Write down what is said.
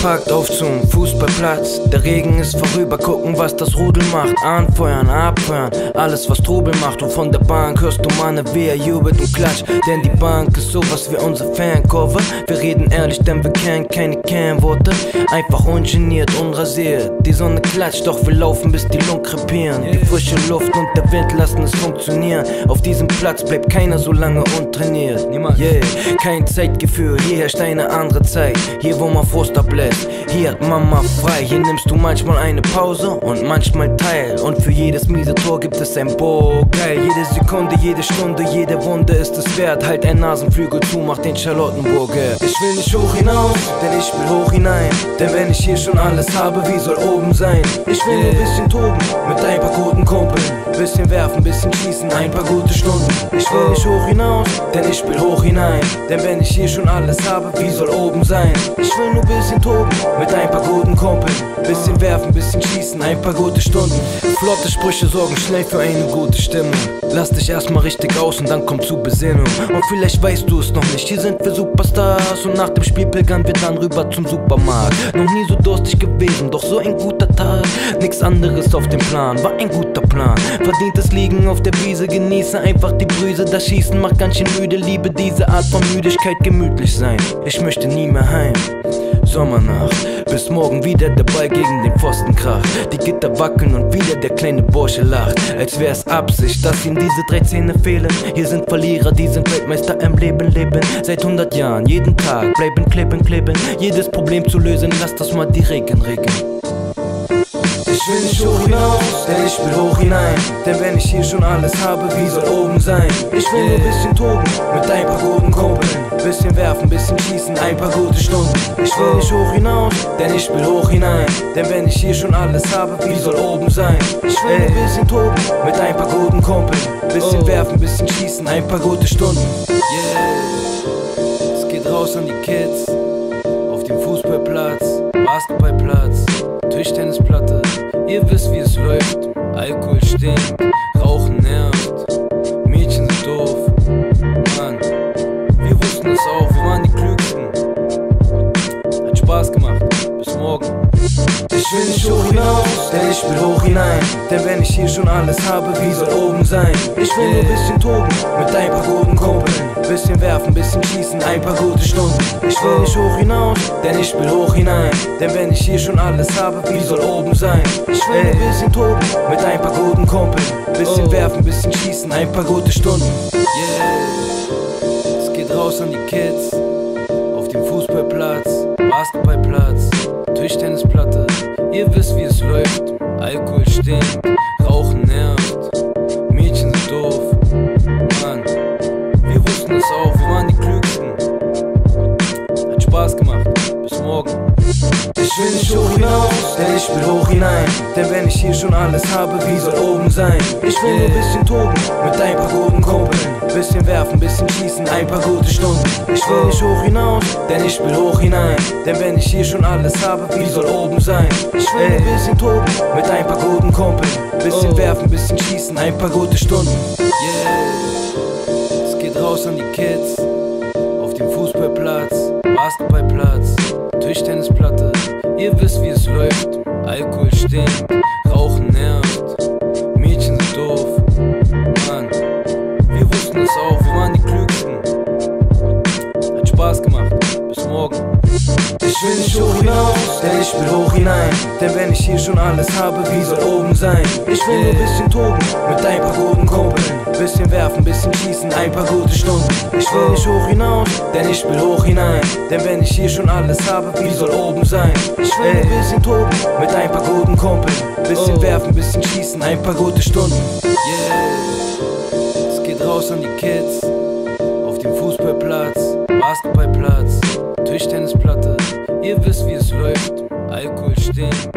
gepackt, auf zum Fußballplatz. Der Regen ist vorüber, gucken, was das Rudel macht. Anfeuern, abfeuern, alles was Trubel macht. Und von der Bank hörst du meine Wehr, jubelt und klatscht. Denn die Bank ist sowas wie unsere Fankurve. Wir reden ehrlich, denn wir kennen keine Kernworte. Einfach ungeniert, unrasiert. Die Sonne klatscht, doch wir laufen bis die Lungen krepieren. Die frische Luft und der Wind lassen es funktionieren. Auf diesem Platz bleibt keiner so lange untrainiert. Niemand. Yeah, kein Zeitgefühl, hier herrscht eine andere Zeit. Hier, wo man Frust ablässt, hier hat Mama frei. Hier nimmst du manchmal eine Pause und manchmal teil. Und für jedes miese Tor gibt es ein Bo. Geil, jede Sekunde, jede Stunde, jede Wunde ist es wert. Halt ein Nasenflügel zu, mach den Charlottenburger. Ich will nicht hoch hinaus, denn ich will hoch hinein. Denn wenn ich hier schon alles habe, wie soll oben sein? Ich will nur bisschen toben mit ein paar guten Kumpeln. Bisschen werfen, bisschen schießen, ein paar gute Stunden. Ich will nicht hoch hinaus, denn ich will hoch hinein. Denn wenn ich hier schon alles habe, wie soll oben sein? Ich will nur bisschen toben mit ein paar guten Kumpeln. Bisschen werfen, bisschen schießen, ein paar gute Stunden. Flotte Sprüche sorgen schnell für eine gute Stimmung. Lass dich erstmal richtig aus und dann komm zur Besinnung. Und vielleicht weißt du es noch nicht, hier sind wir Superstars. Und nach dem Spiel pilgern wir dann rüber zum Supermarkt. Noch nie so durstig gewesen, doch so ein guter Tag. Nix anderes auf dem Plan, war ein guter Plan. Verdientes Liegen auf der Wiese, genieße einfach die Brüse. Das Schießen macht ganz schön müde, liebe diese Art von Müdigkeit, gemütlich sein. Ich möchte nie mehr heim. Sommernacht, bis morgen wieder der Ball gegen den Pfosten kracht. Die Gitter wackeln und wieder der kleine Bursche lacht. Als wär's Absicht, dass ihm diese drei Zähne fehlen. Hier sind Verlierer, die sind Weltmeister im Leben, leben. Seit 100 Jahren, jeden Tag, bleiben kleben, kleben. Jedes Problem zu lösen, lass das mal die Regen regen. Ich will nicht hoch hinaus, denn ich will hoch hinein. Denn wenn ich hier schon alles habe, wie soll oben sein? Ich will nur ein bisschen toben mit ein paar guten Kumpeln. Bisschen werfen, bisschen schießen, ein paar gute Stunden. Ich will nicht hoch hinaus, denn ich will hoch hinein. Denn wenn ich hier schon alles habe, wie soll oben sein? Ich will ein bisschen toben mit ein paar guten Kumpeln. Bisschen werfen, bisschen schießen, ein paar gute Stunden. Yeah, es geht raus an die Kids. Auf dem Fußballplatz, Basketballplatz, Tischtennisplatte. Ihr wisst, wie es läuft. Alkohol stinkt, hinaus, denn ich will hoch hinein. Denn wenn ich hier schon alles habe, wie soll oben sein? Ich will nur ein bisschen toben mit ein paar guten Kumpeln. Bisschen werfen, bisschen schießen, ein paar gute Stunden. Ich will nicht hoch hinaus, denn ich will hoch hinein. Denn wenn ich hier schon alles habe, wie soll oben sein? Ich will nur ein bisschen toben mit ein paar guten Kumpeln. Bisschen werfen, bisschen schießen, ein paar gute Stunden. Yeah, es geht raus an die Kids. Auf dem Fußballplatz, Basketballplatz, Tischtennisplatte. Ihr wisst, wie es läuft. Alkohol stinkt, Rauchen nervt. Ich will hoch hinein. Denn wenn ich hier schon alles habe, wie soll oben sein? Ich will nur ein bisschen toben mit ein paar guten Kumpeln. Bisschen werfen, bisschen schießen, ein paar gute Stunden. Ich will nicht hoch hinaus, denn ich will hoch hinein. Denn wenn ich hier schon alles habe, wie soll oben sein? Ich will nur ein bisschen toben mit ein paar guten Kumpeln. Bisschen werfen, bisschen schießen, ein paar gute Stunden. Yeah, es geht raus an die Kids. Auf dem Fußballplatz, Basketballplatz, Tischtennisplatte. Ihr wisst, wie es läuft. Alkohol stinkt, will nicht hoch hinaus, denn ich will hoch hinein. Denn wenn ich hier schon alles habe, wie soll oben sein? Ich will nur ein bisschen toben mit ein paar guten Kumpeln. Bisschen werfen, bisschen schießen, ein paar gute Stunden. Ich will nicht hoch hinaus, denn ich will hoch hinein. Denn wenn ich hier schon alles habe, wie soll oben sein? Ich will nur ein bisschen toben mit ein paar guten Kumpeln. Bisschen werfen, bisschen schießen, ein paar gute Stunden. Yeah, es geht raus an die Kids. Auf dem Fußballplatz, Basketballplatz, Tischtennisplatte. Ihr wisst, wie es läuft. Alkohol stinkt,